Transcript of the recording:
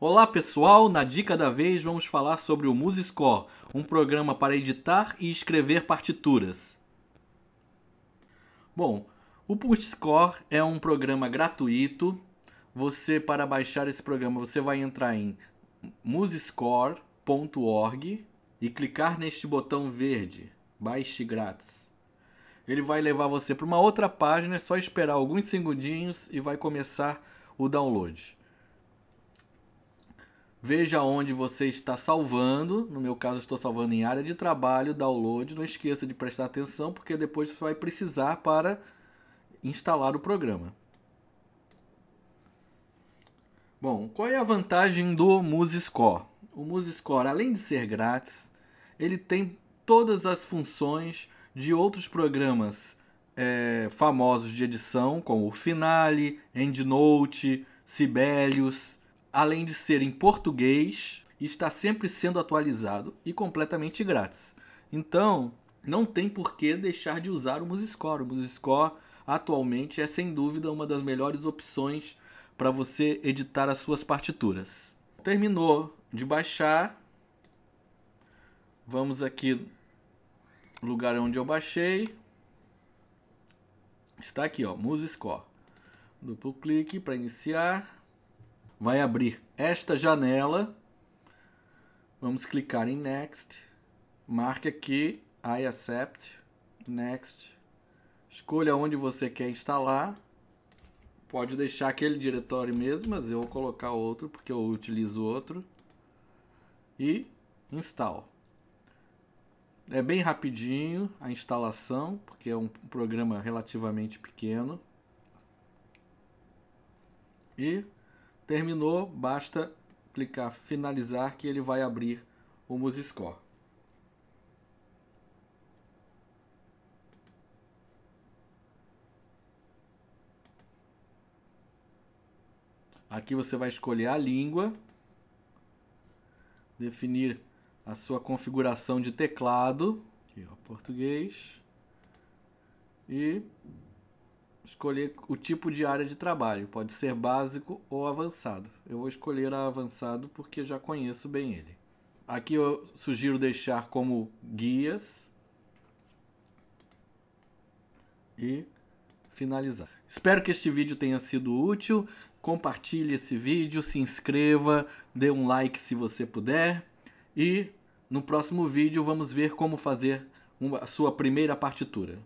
Olá pessoal, na dica da vez vamos falar sobre o MusiScore, um programa para editar e escrever partituras. Bom, o MusiScore é um programa gratuito. Você para baixar esse programa, você vai entrar em musiscore.org e clicar neste botão verde, baixe grátis. Ele vai levar você para uma outra página, é só esperar alguns segundinhos e vai começar o download. Veja onde você está salvando. No meu caso, estou salvando em área de trabalho, download. Não esqueça de prestar atenção, porque depois você vai precisar para instalar o programa. Bom, qual é a vantagem do MusiScore? O MusiScore, além de ser grátis, ele tem todas as funções de outros programas é, famosos de edição, como o Finale, EndNote, Sibelius além de ser em português, está sempre sendo atualizado e completamente grátis. Então, não tem por que deixar de usar o MusiScore. O MusiScore atualmente é sem dúvida uma das melhores opções para você editar as suas partituras. Terminou de baixar. Vamos aqui no lugar onde eu baixei. Está aqui, ó, MusiScore. Duplo clique para iniciar vai abrir esta janela. Vamos clicar em Next. Marque aqui I accept. Next. Escolha onde você quer instalar. Pode deixar aquele diretório mesmo, mas eu vou colocar outro porque eu utilizo outro. E install. É bem rapidinho a instalação, porque é um programa relativamente pequeno. E Terminou, basta clicar finalizar que ele vai abrir o MusiScore. Aqui você vai escolher a língua, definir a sua configuração de teclado, aqui, ó, português, e escolher o tipo de área de trabalho, pode ser básico ou avançado. Eu vou escolher a avançado porque já conheço bem ele. Aqui eu sugiro deixar como guias e finalizar. Espero que este vídeo tenha sido útil. Compartilhe esse vídeo, se inscreva, dê um like se você puder. E no próximo vídeo vamos ver como fazer a sua primeira partitura.